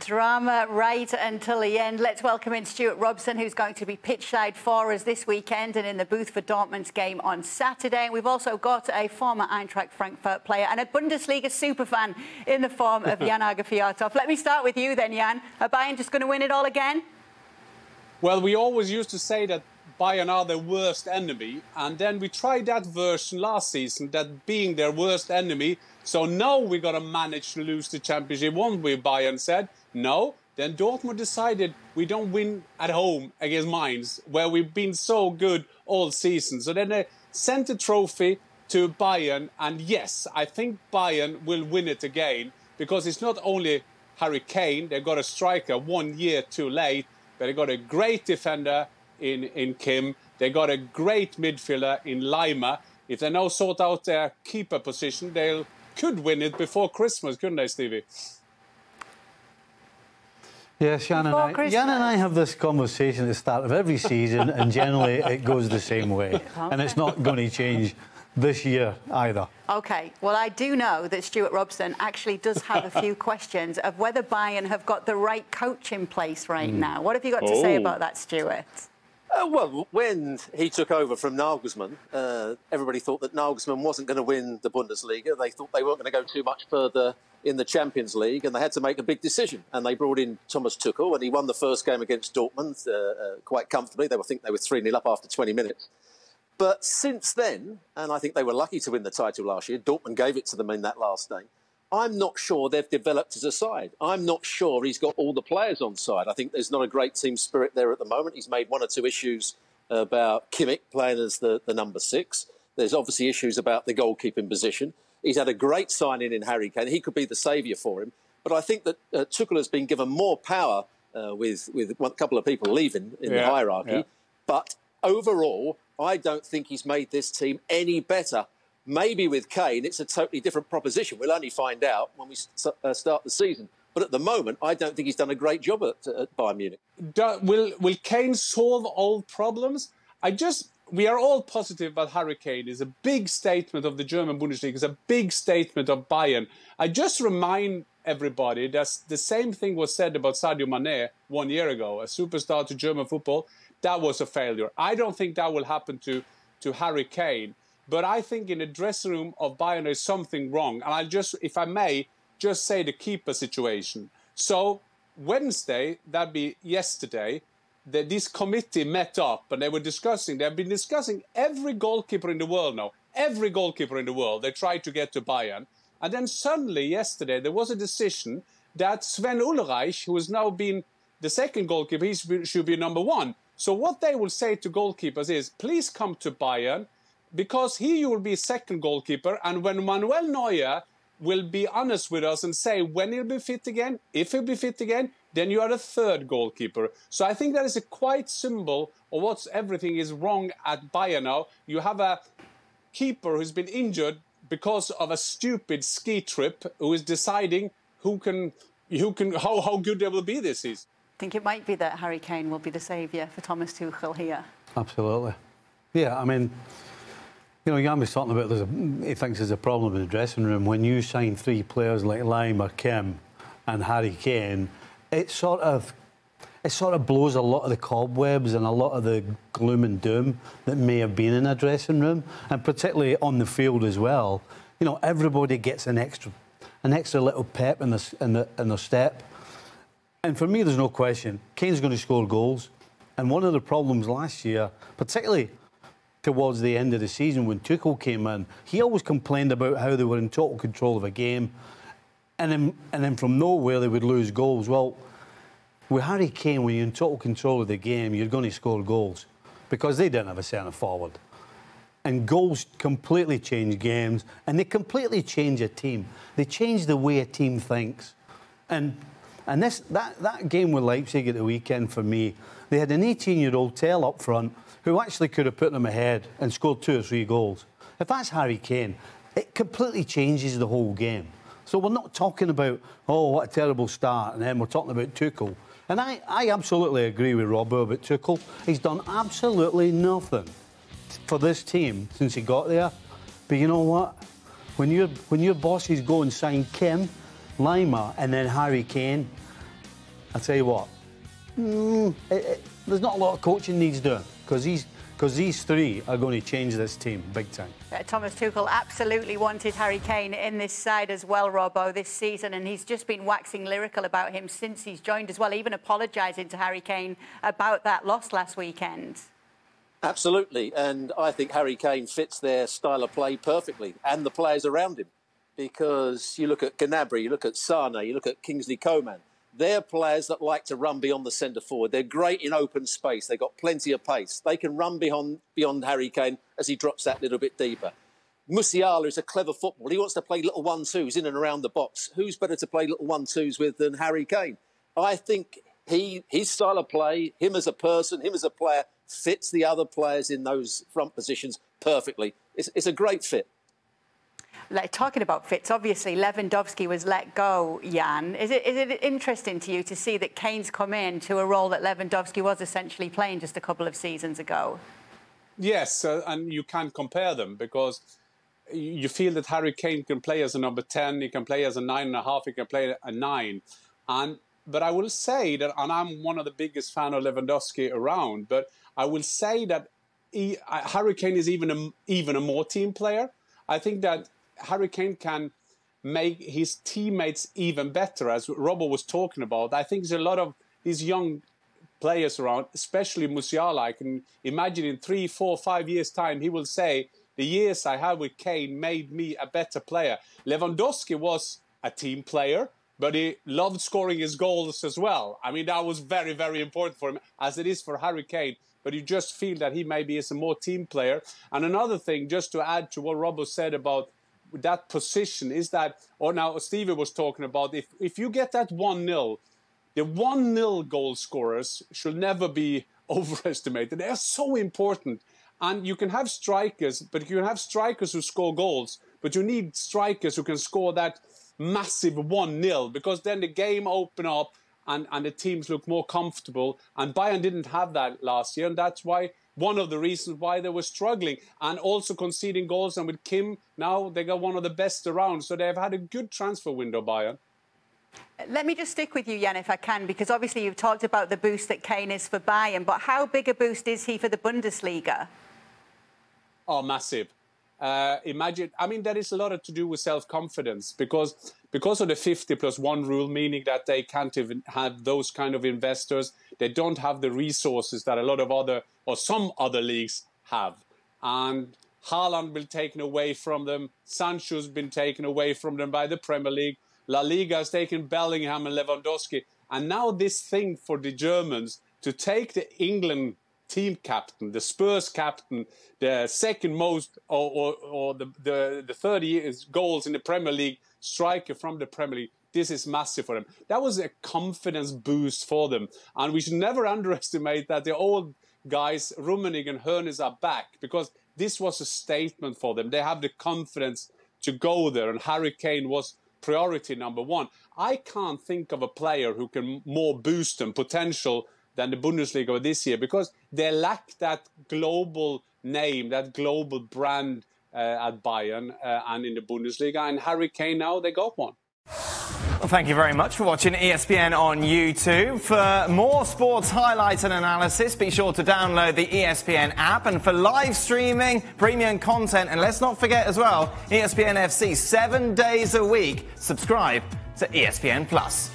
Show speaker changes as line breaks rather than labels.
Drama right until the end. Let's welcome in Stuart Robson, who's going to be pitchside for us this weekend and in the booth for Dortmund's game on Saturday. And we've also got a former Eintracht Frankfurt player and a Bundesliga superfan in the form of Jan Aage Fjortoft. Let me start with you then, Jan. Are Bayern just going to win it all again?
Well, we always used to say that Bayern are their worst enemy, and then we tried that version last season, that being their worst enemy. So now we got to manage to lose the championship, won't we? Bayern said no. Then Dortmund decided we don't win at home against Mainz, where we've been so good all season. So then they sent the trophy to Bayern, and yes, I think Bayern will win it again because it's not only Harry Kane, they've got a striker one year too late, but they got a great defender in, in Kim. They got a great midfielder in Laimer. If they now sort out their keeper position, they could win it before Christmas, couldn't they, Stevie?
Yes, Jan and, I, Jan and I have this conversation at the start of every season, and generally it goes the same way. And it's not going to change this year either.
OK, well, I do know that Stuart Robson actually does have a few questions of whether Bayern have got the right coach in place right mm. now. What have you got to oh. say about that, Stuart?
Uh, well, when he took over from Nagelsmann, uh, everybody thought that Nagelsmann wasn't going to win the Bundesliga. They thought they weren't going to go too much further in the Champions League, and they had to make a big decision. And they brought in Thomas Tuchel, and he won the first game against Dortmund uh, uh quite comfortably. They were, think they were 3 0 up after 20 minutes. But since then, and I think they were lucky to win the title last year, Dortmund gave it to them in that last game. I'm not sure they've developed as a side. I'm not sure he's got all the players on side. I think there's not a great team spirit there at the moment. He's made one or two issues about Kimmich playing as the, the number six. There's obviously issues about the goalkeeping position. He's had a great signing in Harry Kane. He could be the saviour for him. But I think that uh, Tuchel has been given more power uh, with, with a couple of people leaving in yeah, the hierarchy. Yeah. But overall, I don't think he's made this team any better Maybe with Kane, it's a totally different proposition. We'll only find out when we uh, start the season. But at the moment, I don't think he's done a great job at, at Bayern Munich.
Do, will Will Kane solve all problems? I just we are all positive about Harry Kane. It's a big statement of the German Bundesliga. It's a big statement of Bayern. I just remind everybody that the same thing was said about Sadio Mane one year ago, a superstar to German football. That was a failure. I don't think that will happen to to Harry Kane. But I think in the dressing room of Bayern there's something wrong. And I'll just, if I may, just say the keeper situation. So Wednesday, that'd be yesterday, the, this committee met up and they were discussing, they've been discussing every goalkeeper in the world now. Every goalkeeper in the world, they tried to get to Bayern. And then suddenly, yesterday, there was a decision that Sven Ulreich, who has now been the second goalkeeper, he should be number one. So what they will say to goalkeepers is, please come to Bayern, because he you will be second goalkeeper, and when Manuel Neuer will be honest with us and say when he'll be fit again, if he'll be fit again, then you are the third goalkeeper. So I think that is a quite symbol of what's everything is wrong at Bayern now. You have a keeper who's been injured because of a stupid ski trip who is deciding who can who can how, how good they will be this season.
I think it might be that Harry Kane will be the saviour for Thomas Tuchel here.
Absolutely. Yeah, I mean you know, was talking about there's a, he thinks there's a problem in the dressing room. When you sign three players like Laimer Kim and Harry Kane, it sort of it sort of blows a lot of the cobwebs and a lot of the gloom and doom that may have been in a dressing room, and particularly on the field as well. You know, everybody gets an extra, an extra little pep in the in the in their step. And for me, there's no question, Kane's going to score goals. And one of the problems last year, particularly towards the end of the season when Tuchel came in, he always complained about how they were in total control of a game, and then and then from nowhere they would lose goals. Well, with Harry Kane, when you're in total control of the game, you're going to score goals because they didn't have a centre forward. And goals completely change games, and they completely change a team. They change the way a team thinks. And and this that that game with Leipzig at the weekend for me, they had an 18-year-old Tel up front who actually could have put them ahead and scored two or three goals. If that's Harry Kane, it completely changes the whole game. So we're not talking about, oh, what a terrible start, and then we're talking about Tuchel. And I, I absolutely agree with Robbo about Tuchel. He's done absolutely nothing for this team since he got there. But you know what? When, your when your bosses go and sign Kim, Laimer, and then Harry Kane, I tell you what, mm, it, it, there's not a lot of coaching needs doing because these because these three are going to change this team big time.
Uh, Thomas Tuchel absolutely wanted Harry Kane in this side as well, Robbo, this season, and he's just been waxing lyrical about him since he's joined as well, even apologising to Harry Kane about that loss last weekend.
Absolutely, and I think Harry Kane fits their style of play perfectly, and the players around him, because you look at Gnabry, you look at Sane, you look at Kingsley Coman. They're players that like to run beyond the centre forward. They're great in open space. They've got plenty of pace. They can run beyond beyond Harry Kane as he drops that little bit deeper. Musiala is a clever footballer. He wants to play little one-twos in and around the box. Who's better to play little one-twos with than Harry Kane? I think he his style of play, him as a person, him as a player, fits the other players in those front positions perfectly. It's, it's a great fit.
Like, talking about fits, obviously Lewandowski was let go, Jan. Is it, is it interesting to you to see that Kane's come in to a role that Lewandowski was essentially playing just a couple of seasons ago?
Yes, uh, and you can't compare them because you feel that Harry Kane can play as a number 10, he can play as a nine and a half, he can play a nine. And but I will say that, and I'm one of the biggest fan of Lewandowski around, but I will say that he, Harry Kane is even a, even a more team player. I think that Harry Kane can make his teammates even better, as Robbo was talking about. I think there's a lot of these young players around, especially Musiala. I can imagine in three, four, five years' time, he will say, the years I had with Kane made me a better player. Lewandowski was a team player, but he loved scoring his goals as well. I mean, that was very, very important for him, as it is for Harry Kane. But you just feel that he maybe is a more team player. And another thing, just to add to what Robbo said about that position is that, or now Stevie was talking about, if, if you get that 1 0, the 1 0 goal scorers should never be overestimated. They are so important. And you can have strikers, but you can have strikers who score goals, but you need strikers who can score that massive 1 0 because then the game open up and, and the teams look more comfortable. And Bayern didn't have that last year, and that's why one of the reasons why they were struggling and also conceding goals. And with Kim, now they got one of the best around. So they've had a good transfer window, Bayern.
Let me just stick with you, Jan, if I can, because obviously you've talked about the boost that Kane is for Bayern, but how big a boost is he for the Bundesliga?
Oh, massive. Uh, imagine, I mean, that is a lot to do with self-confidence because because of the 50 plus one rule, meaning that they can't even have those kind of investors. They don't have the resources that a lot of other or some other leagues have. And Haaland will be taken away from them. Sancho's been taken away from them by the Premier League. La Liga has taken Bellingham and Lewandowski. And now this thing for the Germans to take the England team captain, the Spurs captain, the second most or, or, or the, the, the 30 goals in the Premier League striker from the Premier League. This is massive for them. That was a confidence boost for them. And we should never underestimate that the old guys, Rummenigge and Hoeneß, are back because this was a statement for them. They have the confidence to go there, and Harry Kane was priority number one. I can't think of a player who can more boost them potential than the Bundesliga this year because they lack that global name, that global brand uh, at Bayern uh, and in the Bundesliga. And Harry Kane now, they got one.
Well, thank you very much for watching ESPN on YouTube. For more sports highlights and analysis, be sure to download the ESPN app. And for live streaming, premium content, and let's not forget as well, ESPN FC seven days a week. Subscribe to ESPN Plus.